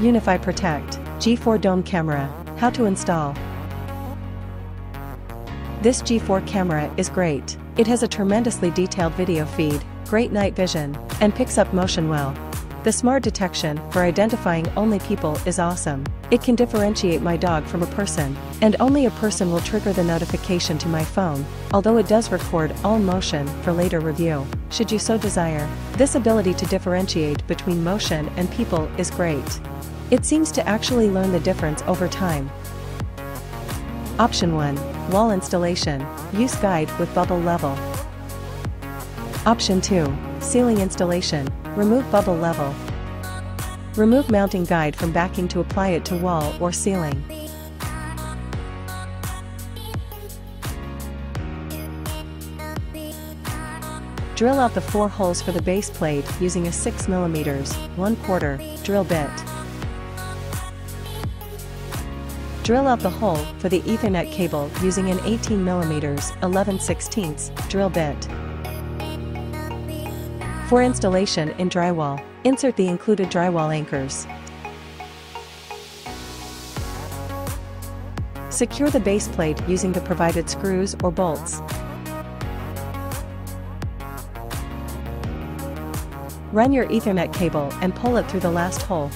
UniFi Protect, G4 Dome Camera, how to install. This G4 camera is great, it has a tremendously detailed video feed, great night vision, and picks up motion well. The smart detection for identifying only people is awesome. It can differentiate my dog from a person, and only a person will trigger the notification to my phone, although it does record all motion for later review, should you so desire. This ability to differentiate between motion and people is great. It seems to actually learn the difference over time. Option 1. Wall installation, use guide with bubble level. Option 2. Ceiling installation, remove bubble level. Remove mounting guide from backing to apply it to wall or ceiling. Drill out the four holes for the base plate using a 6mm, 1 quarter, drill bit. Drill out the hole for the Ethernet cable using an 18mm, 11 16 drill bit. For installation in drywall, insert the included drywall anchors. Secure the base plate using the provided screws or bolts. Run your Ethernet cable and pull it through the last hole.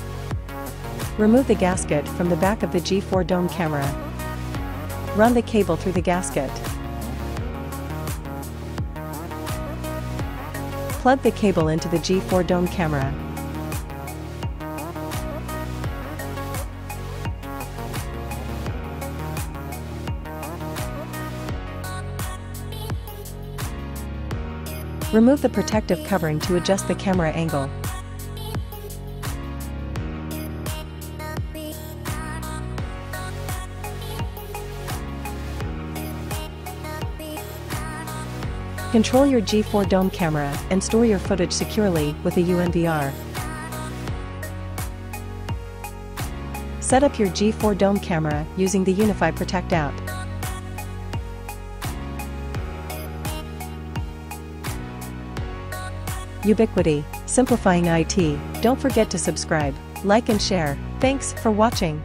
Remove the gasket from the back of the G4 dome camera. Run the cable through the gasket. Plug the cable into the G4 dome camera. Remove the protective covering to adjust the camera angle. Control your G4 Dome camera and store your footage securely with a UNVR. Set up your G4 Dome camera using the UniFi Protect app. Ubiquiti, simplifying IT. Don't forget to subscribe, like and share. Thanks for watching.